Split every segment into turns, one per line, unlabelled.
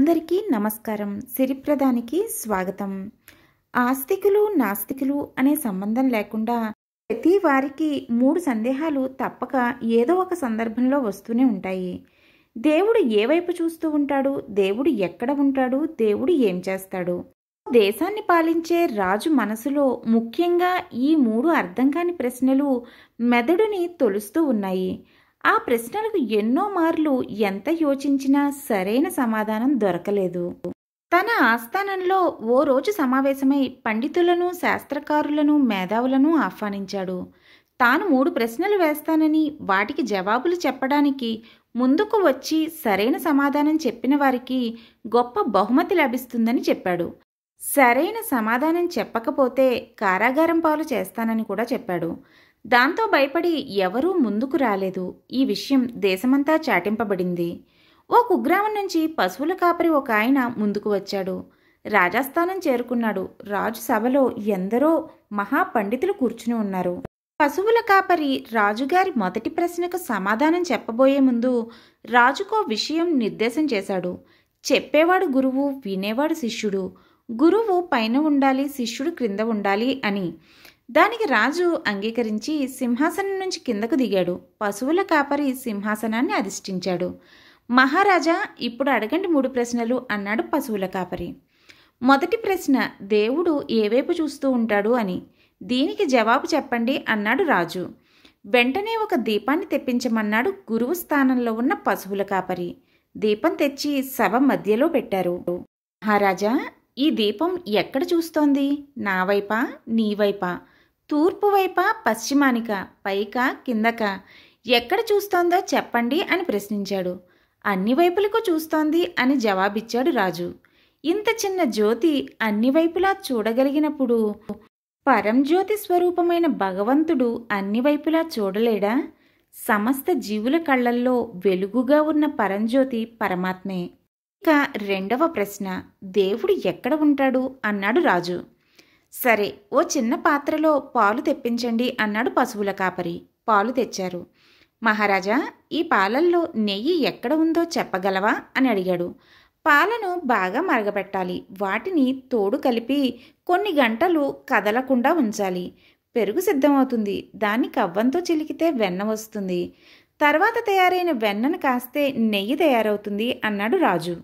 అందరికీ నమస్కారం. సిరిప్రదానికి స్వాగతం. ఆస్తికులు నాస్తికులు అనే సంబంధం లేకుండా ప్రతి వారికి మూడు సందేహాలు తప్పక ఏదో ఒక సందర్భంలో వస్తూనే ఉంటాయి. దేవుడు ఏ వైపు చూస్తూ ఉంటాడు? దేవుడు ఎక్కడ ఉంటాడు? దేవుడు ఏం చేస్తాడు? దేశాన్ని పాలించే రాజు మనసులో ముఖ్యంగా ఈ మూడు అర్థం కాని ప్రశ్నలు మెదడుని తొలుస్తూ ఉన్నాయి. ఆ ప్రశ్నలకు ఎన్నో మార్లు ఎంత యోచించినా సరైన సమాధానం దొరకలేదు. తన ఆస్థానంలో ఓ రోజు సమావేశమై పండితులను శాస్త్రకారులను మేధావులను ఆహ్వానించాడు. తాను మూడు ప్రశ్నలు వేస్తానని వాటికి జవాబులు చెప్పడానికి ముందుకు వచ్చి సరైన సమాధానం చెప్పిన వారికి గొప్ప బహుమతి లభిస్తుందని చెప్పాడు. సరైన సమాధానం చెప్పకపోతే కారాగారం పాలు చేస్తానని కూడా చెప్పాడు. దాంతో భయపడి ఎవరూ ముందుకు రాలేదు. ఈ విషయం దేశమంతా చాటింపబడింది. ఓ కుగ్రామం నుంచి పశువుల కాపరి ఒక ఆయన ముందుకు వచ్చాడు. రాజస్థానం చేరుకున్నాడు. రాజు సభలో ఎందరో మహాపండితులు కూర్చుని ఉన్నారు. పశువుల కాపరి రాజుగారి మొదటి ప్రశ్నకు సమాధానం చెప్పబోయే ముందు రాజుకో విషయం నిర్దేశం చేశాడు. చెప్పేవాడు గురువు వినేవాడు శిష్యుడు. గురువు పైన ఉండాలి శిష్యుడు క్రింద ఉండాలి అని దానికి రాజు అంగీకరించి సింహాసనం నుంచి కిందకు దిగాడు. పశువుల కాపరి సింహాసనాన్ని అధిష్ఠించాడు. మహారాజా ఇప్పుడు అడగండి మూడు ప్రశ్నలు అన్నాడు పశువుల కాపరి. మొదటి ప్రశ్న దేవుడు ఏవైపు చూస్తూ ఉంటాడు అని. దీనికి జవాబు చెప్పండి అన్నాడు రాజు. వెంటనే ఒక దీపాన్ని తెప్పించమన్నాడు గురువు స్థానంలో ఉన్న పశువుల కాపరి. దీపం తెచ్చి సభ మధ్యలో పెట్టారు. మహారాజా ఈ దీపం ఎక్కడ చూస్తోంది? నా వైపా? నీ వైపా? తూర్పు వైప పశ్చిమానిక పైక కిందక? ఎక్కడ చూస్తోందో చెప్పండి అని ప్రశ్నించాడు. అన్ని వైపులకు చూస్తోంది అని జవాబిచ్చాడు రాజు. ఇంత చిన్న జ్యోతి అన్ని వైపులా చూడగలిగినప్పుడు పరంజ్యోతి స్వరూపమైన భగవంతుడు అన్ని వైపులా చూడలేడా? సమస్త జీవుల కళ్ళల్లో వెలుగుగా ఉన్న పరంజ్యోతి పరమాత్మే. ఇక రెండవ ప్రశ్న దేవుడు ఎక్కడ ఉంటాడు? అన్నాడు రాజు. సరే ఓ చిన్న పాత్రలో పాలు తెప్పించండి అన్నాడు పశువుల కాపరి. పాలు తెచ్చారు. మహారాజా ఈ పాలల్లో నెయ్యి ఎక్కడ ఉందో చెప్పగలవా? అని అడిగాడు. పాలను బాగా మరగబెట్టాలి. వాటిని తోడు కలిపి కొన్ని గంటలు కదలకుండా ఉంచాలి. పెరుగు సిద్ధమవుతుంది. దాన్ని కవ్వంతో చిలికితే వెన్న వస్తుంది. తర్వాత తయారైన వెన్నను కాస్తే నెయ్యి తయారవుతుంది అన్నాడు రాజు.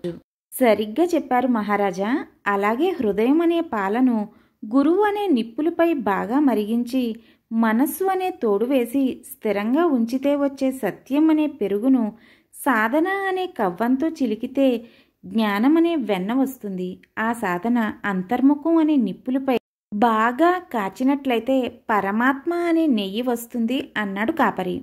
సరిగ్గా చెప్పారు మహారాజా. అలాగే హృదయం అనే పాలను గురువు అనే నిప్పులపై బాగా మరిగించి మనస్సు అనే తోడు వేసి స్థిరంగా ఉంచితే వచ్చే సత్యం అనే పెరుగును సాధన అనే కవ్వంతో చిలికితే జ్ఞానం అనే వెన్న వస్తుంది. ఆ సాధన అంతర్ముఖం అనే నిప్పులపై బాగా కాచినట్లయితే పరమాత్మ అనే నెయ్యి వస్తుంది అన్నాడు కాపరి.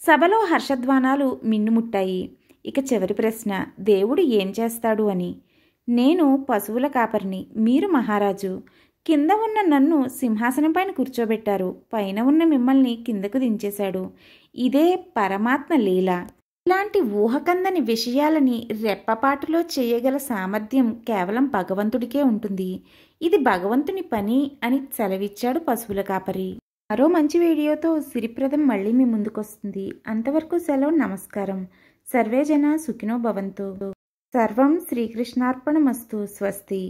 సభలో హర్షధ్వానాలు మిన్నుముట్టాయి ఇక చివరి ప్రశ్న దేవుడు ఏం చేస్తాడు అని. నేను పశువుల కాపరిని మీరు మహారాజు. కింద ఉన్న నన్ను సింహాసనం పైన కూర్చోబెట్టారు. పైన ఉన్న మిమ్మల్ని కిందకు దించేశాడు. ఇదే పరమాత్మ లీల. ఇలాంటి ఊహకందని విషయాలని రెప్పపాటులో చేయగల సామర్థ్యం కేవలం భగవంతుడికే ఉంటుంది. ఇది భగవంతుని పని అని సెలవిచ్చాడు పశువుల కాపరి. మరో మంచి వీడియోతో సిరిప్రదం మళ్ళీ మీ ముందుకొస్తుంది. అంతవరకు సెలవు నమస్కారం. సర్వే జన సుఖినో భవంతు. సర్వం శ్రీకృష్ణార్పణమస్తు. స్వస్తి.